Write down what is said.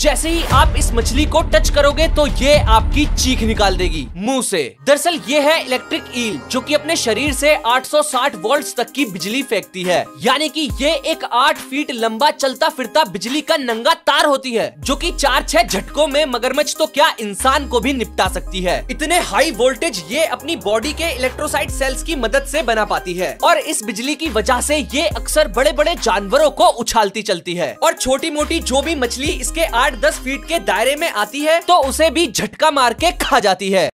जैसे ही आप इस मछली को टच करोगे तो ये आपकी चीख निकाल देगी मुँह से। दरअसल ये है इलेक्ट्रिक ईल जो कि अपने शरीर से 860 वोल्ट्स तक की बिजली फेंकती है। यानी कि ये एक 8 फीट लंबा चलता फिरता बिजली का नंगा तार होती है, जो कि चार छह झटकों में मगरमच्छ तो क्या इंसान को भी निपटा सकती है। इतने हाई वोल्टेज ये अपनी बॉडी के इलेक्ट्रोसाइट सेल्स की मदद से बना पाती है और इस बिजली की वजह से ये अक्सर बड़े बड़े जानवरों को उछालती चलती है। और छोटी मोटी जो भी मछली इसके आठ दस फीट के दायरे में आती है तो उसे भी झटका मार के खा जाती है।